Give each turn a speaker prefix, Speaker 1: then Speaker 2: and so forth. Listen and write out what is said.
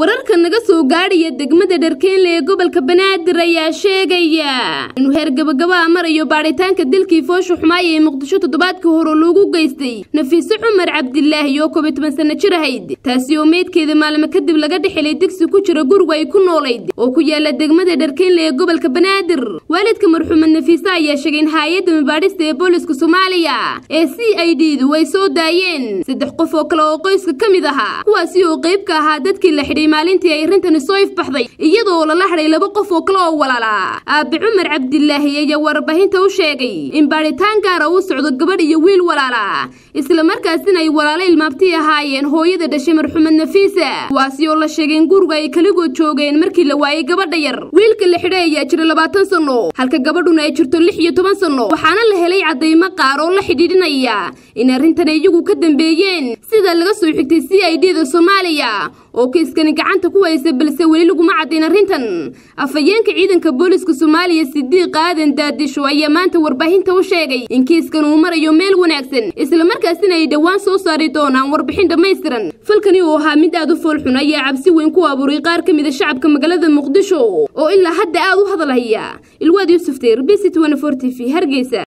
Speaker 1: wararka naga soo gaadhaya degmada dharkeenle ee gobolka banaadir ayaa sheegaya inuu heer gabagabaa marayo baadhitaanka dilkii foosha xumaaya ee muqdisho toddobaadkii hore loogu geystay nafiise cumar cabdilaahi oo koob iyo toban sano jir ahayd taasi oo meydkeeda maalmo kadib laga dhexelay digsi ku jira guriga ay ku noolayd oo ku yaalla degmada dharkeenle ee gobolka banaadir. Waalidka marxuumad nafiise ayaa sheegay in hay'adda mabaadhista ee booliska soomaaliya ee c i d du ay soo daayeen. Saddex qof oo kale oo qoyska ka mid ahaa kuwaasi oo qayb ka ahaa dadkii la xidhay maalintii ay arrintani soo ifbaxday iyadoo lala hadhay laba qof oo kale oo walaala. Aabe cumar cabdilaahi ayaa warbaahinta u sheegay in baadhitaan gaara uu socdo gabadh iyo wiil walaala islamarkaasina ay walaalo ilmaabtii ahaayeen hooyada dhashay marxumed nafiisa kuwaasi oo la sheegay in guriga ay kaligood joogeen markii la waayay gabadha yar. Wiilka la xidhay ayaa jira labaatan sanno halka gabadhuna ay jirto lix iyo toban sanno waxaana la helay caddaymo qaar oo la xidhiidhinaya in arrintan iyagu ka dambeeyeen. Sida laga soo xigtay c i d da soomaaliya oo kiiskani gacanta ku haysa balse weli laguma caddayn arrintan. Afhayeenka ciidanka booliska soomaaliya sidiiq aadan daadisho ayaa maanta warbaahinta u sheegay in kiiskan uu marayo meel wanaagsan islamarkaasina ay dhowaan soo saari doonaan warbixin dhammaystiran. Falkani uu ahaa mid aad u foolxun ayaa cabsi weyn ku abuuray qaar ka mid a shacabka magaalada muqdisho oo ilaa hadda aad u hadalhaya ilwaad yuusuf teer b c t v hargeysa